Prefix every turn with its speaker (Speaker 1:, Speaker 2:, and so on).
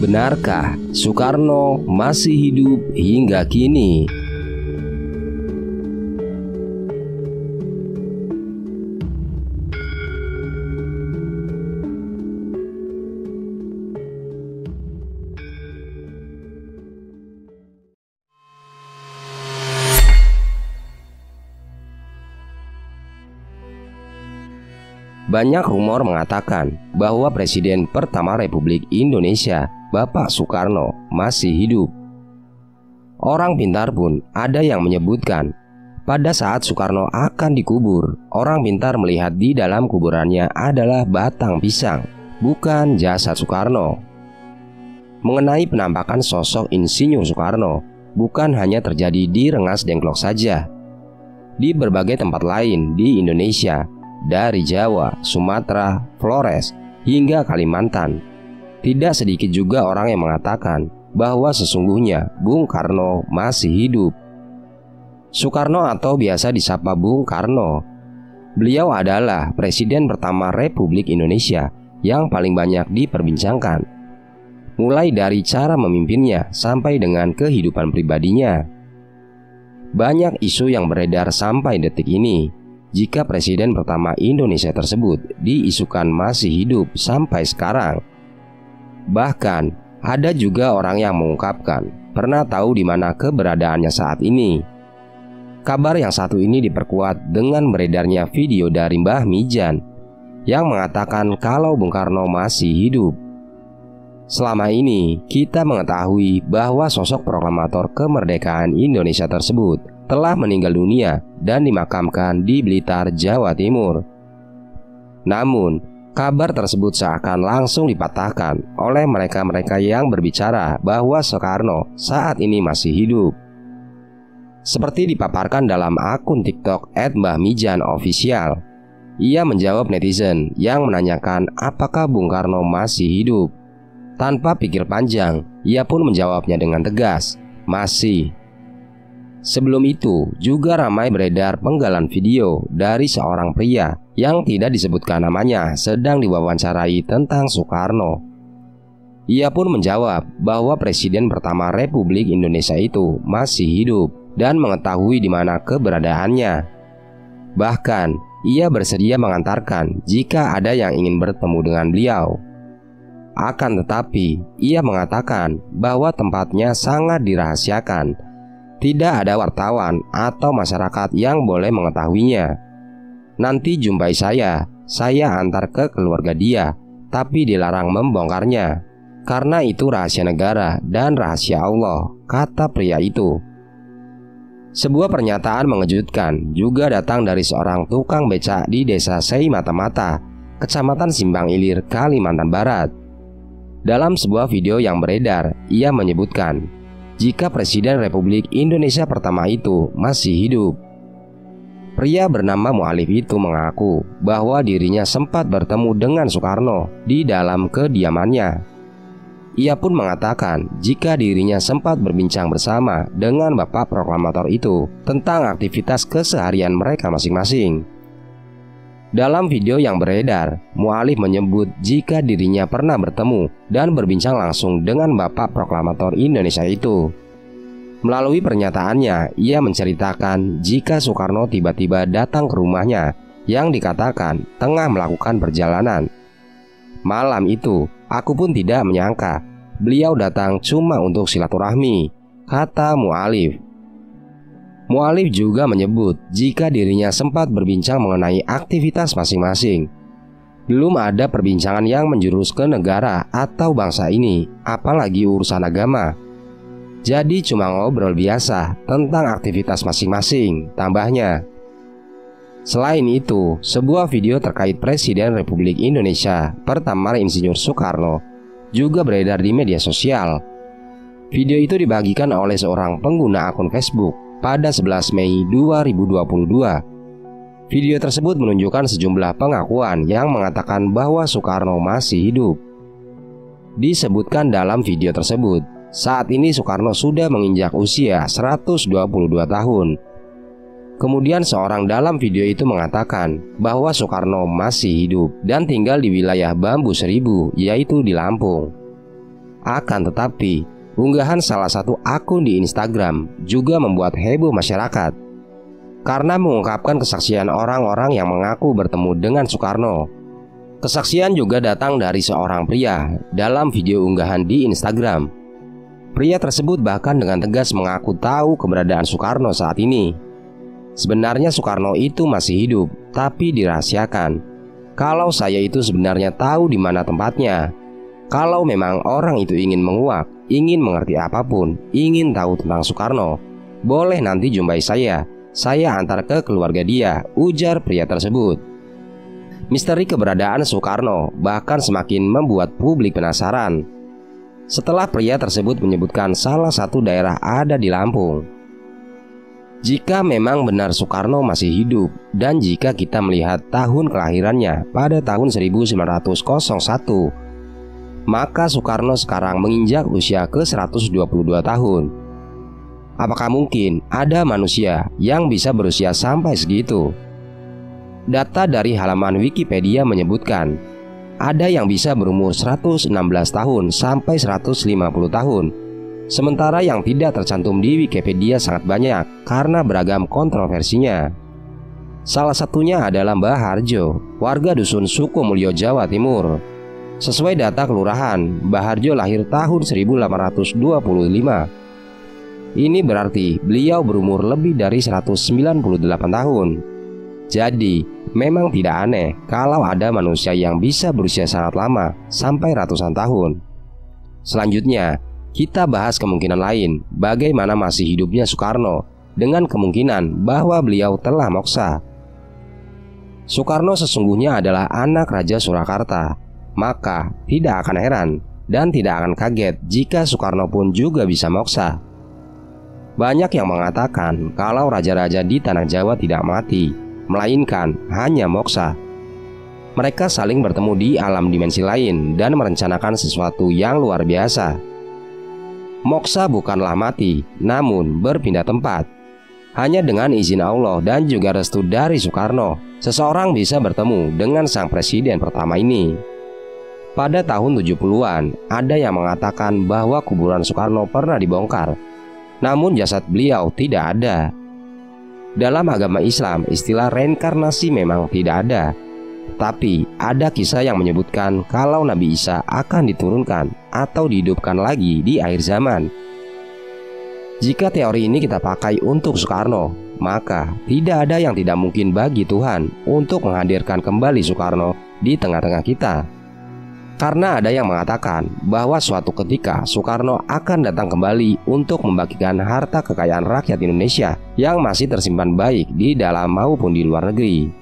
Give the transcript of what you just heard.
Speaker 1: Benarkah Soekarno masih hidup hingga kini? Banyak rumor mengatakan bahwa Presiden pertama Republik Indonesia, Bapak Soekarno, masih hidup. Orang pintar pun ada yang menyebutkan pada saat Soekarno akan dikubur, orang pintar melihat di dalam kuburannya adalah batang pisang, bukan jasad Soekarno. Mengenai penampakan sosok Insinyur Soekarno, bukan hanya terjadi di Rengas Dengklok saja. Di berbagai tempat lain di Indonesia, dari Jawa, Sumatera, Flores, hingga Kalimantan. Tidak sedikit juga orang yang mengatakan bahwa sesungguhnya Bung Karno masih hidup. Soekarno atau biasa disapa Bung Karno. Beliau adalah presiden pertama Republik Indonesia yang paling banyak diperbincangkan. Mulai dari cara memimpinnya sampai dengan kehidupan pribadinya. Banyak isu yang beredar sampai detik ini jika presiden pertama Indonesia tersebut diisukan masih hidup sampai sekarang. Bahkan ada juga orang yang mengungkapkan pernah tahu di mana keberadaannya saat ini. Kabar yang satu ini diperkuat dengan beredarnya video dari Mbah Mijan yang mengatakan kalau Bung Karno masih hidup. Selama ini kita mengetahui bahwa sosok proklamator kemerdekaan Indonesia tersebut telah meninggal dunia dan dimakamkan di Blitar, Jawa Timur. Namun, kabar tersebut seakan langsung dipatahkan oleh mereka-mereka yang berbicara bahwa Soekarno saat ini masih hidup. Seperti dipaparkan dalam akun TikTok @mbahmijan_official, ia menjawab netizen yang menanyakan apakah Bung Karno masih hidup. Tanpa pikir panjang, ia pun menjawabnya dengan tegas, "Masih." Sebelum itu, juga ramai beredar penggalan video dari seorang pria yang tidak disebutkan namanya sedang diwawancarai tentang Soekarno. Ia pun menjawab bahwa presiden pertama Republik Indonesia itu masih hidup dan mengetahui di mana keberadaannya. Bahkan, ia bersedia mengantarkan jika ada yang ingin bertemu dengan beliau. Akan tetapi, ia mengatakan bahwa tempatnya sangat dirahasiakan tidak ada wartawan atau masyarakat yang boleh mengetahuinya. Nanti jumpai saya, saya antar ke keluarga dia, tapi dilarang membongkarnya. Karena itu rahasia negara dan rahasia Allah, kata pria itu. Sebuah pernyataan mengejutkan juga datang dari seorang tukang becak di desa Sei Mata-Mata, kecamatan Simbang Ilir, Kalimantan Barat. Dalam sebuah video yang beredar, ia menyebutkan jika Presiden Republik Indonesia pertama itu masih hidup. Pria bernama Mu'alif itu mengaku bahwa dirinya sempat bertemu dengan Soekarno di dalam kediamannya. Ia pun mengatakan jika dirinya sempat berbincang bersama dengan bapak proklamator itu tentang aktivitas keseharian mereka masing-masing. Dalam video yang beredar, Mu'alif menyebut jika dirinya pernah bertemu dan berbincang langsung dengan Bapak Proklamator Indonesia itu. Melalui pernyataannya, ia menceritakan jika Soekarno tiba-tiba datang ke rumahnya yang dikatakan tengah melakukan perjalanan. Malam itu, aku pun tidak menyangka beliau datang cuma untuk silaturahmi, kata Mu'alif. Mualif juga menyebut jika dirinya sempat berbincang mengenai aktivitas masing-masing. Belum ada perbincangan yang menjurus ke negara atau bangsa ini, apalagi urusan agama. Jadi cuma ngobrol biasa tentang aktivitas masing-masing, tambahnya. Selain itu, sebuah video terkait Presiden Republik Indonesia pertama Insinyur Soekarno juga beredar di media sosial. Video itu dibagikan oleh seorang pengguna akun Facebook pada 11 Mei 2022. Video tersebut menunjukkan sejumlah pengakuan yang mengatakan bahwa Soekarno masih hidup. Disebutkan dalam video tersebut, saat ini Soekarno sudah menginjak usia 122 tahun. Kemudian seorang dalam video itu mengatakan bahwa Soekarno masih hidup dan tinggal di wilayah Bambu Seribu, yaitu di Lampung. Akan tetapi, unggahan salah satu akun di Instagram juga membuat heboh masyarakat karena mengungkapkan kesaksian orang-orang yang mengaku bertemu dengan Soekarno. Kesaksian juga datang dari seorang pria dalam video unggahan di Instagram. Pria tersebut bahkan dengan tegas mengaku tahu keberadaan Soekarno saat ini. Sebenarnya Soekarno itu masih hidup, tapi dirahasiakan. Kalau saya itu sebenarnya tahu di mana tempatnya, kalau memang orang itu ingin menguak, ingin mengerti apa pun, ingin tahu tentang Soekarno, boleh nanti jumpai saya. Saya antar ke keluarga dia, ujar pria tersebut. Misteri keberadaan Soekarno bahkan semakin membuat publik penasaran. Setelah pria tersebut menyebutkan salah satu daerah ada di Lampung. Jika memang benar Soekarno masih hidup dan jika kita melihat tahun kelahirannya pada tahun 1901 maka Soekarno sekarang menginjak usia ke-122 tahun. Apakah mungkin ada manusia yang bisa berusia sampai segitu? Data dari halaman Wikipedia menyebutkan ada yang bisa berumur 116 tahun sampai 150 tahun. Sementara yang tidak tercantum di Wikipedia sangat banyak karena beragam kontroversinya. Salah satunya adalah Mbah Harjo, warga dusun Suku Mulyo Jawa Timur. Sesuai data kelurahan, Baharjo lahir tahun 1825. Ini berarti beliau berumur lebih dari 198 tahun. Jadi, memang tidak aneh kalau ada manusia yang bisa berusia sangat lama, sampai ratusan tahun. Selanjutnya, kita bahas kemungkinan lain, bagaimana masih hidupnya Soekarno dengan kemungkinan bahwa beliau telah moksa. Soekarno sesungguhnya adalah anak Raja Surakarta maka tidak akan heran dan tidak akan kaget jika Soekarno pun juga bisa moksa. Banyak yang mengatakan kalau raja-raja di tanah Jawa tidak mati, melainkan hanya moksa. Mereka saling bertemu di alam dimensi lain dan merencanakan sesuatu yang luar biasa. Moksa bukanlah mati, namun berpindah tempat. Hanya dengan izin Allah dan juga restu dari Soekarno, seseorang bisa bertemu dengan sang presiden pertama ini. Pada tahun 70-an, ada yang mengatakan bahwa kuburan Soekarno pernah dibongkar, namun jasad beliau tidak ada. Dalam agama Islam, istilah reinkarnasi memang tidak ada, tapi ada kisah yang menyebutkan kalau Nabi Isa akan diturunkan atau dihidupkan lagi di akhir zaman. Jika teori ini kita pakai untuk Soekarno, maka tidak ada yang tidak mungkin bagi Tuhan untuk menghadirkan kembali Soekarno di tengah-tengah kita. Karena ada yang mengatakan bahwa suatu ketika Soekarno akan datang kembali untuk membagikan harta kekayaan rakyat Indonesia yang masih tersimpan baik di dalam maupun di luar negeri.